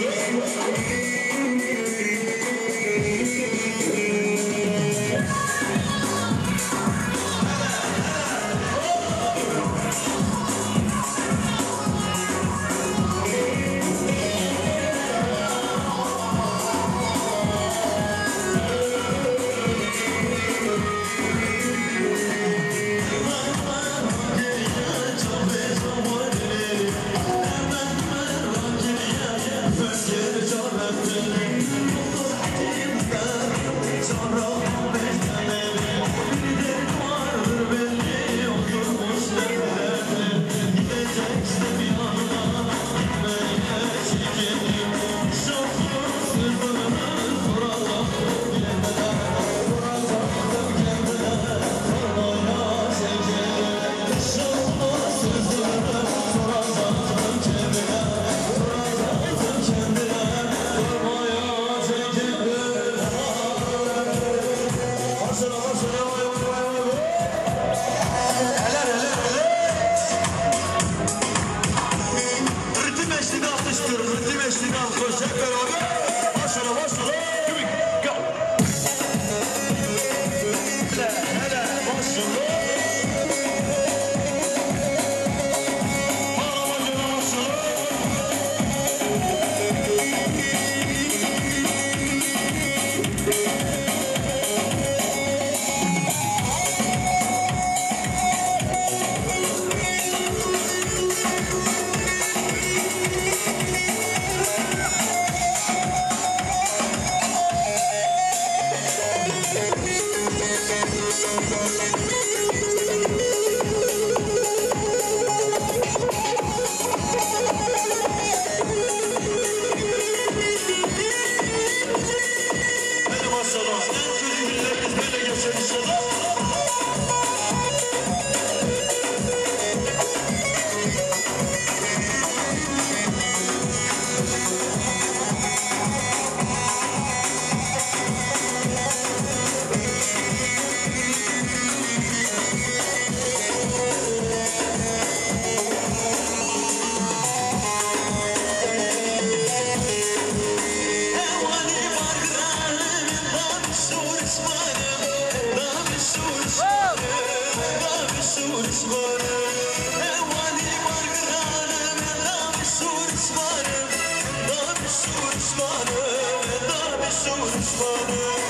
Yeah. Osman'ı, da bir Vamos.